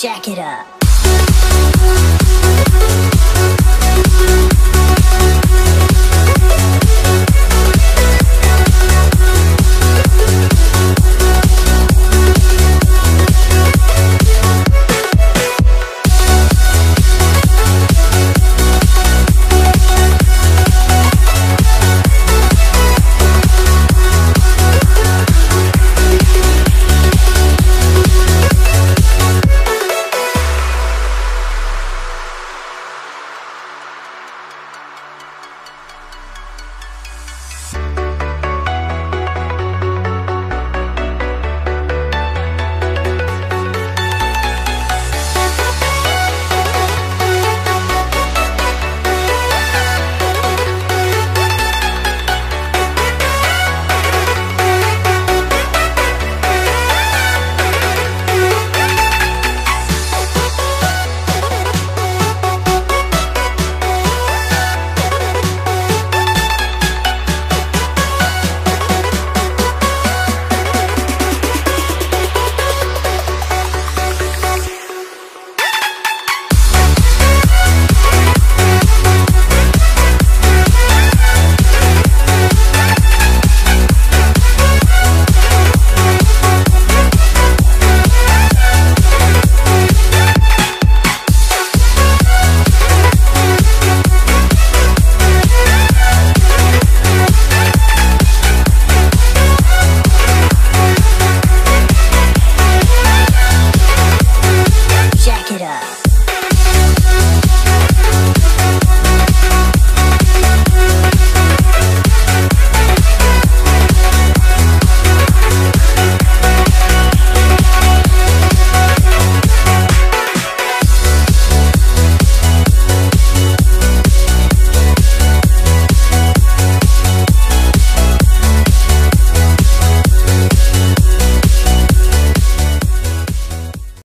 jack it up.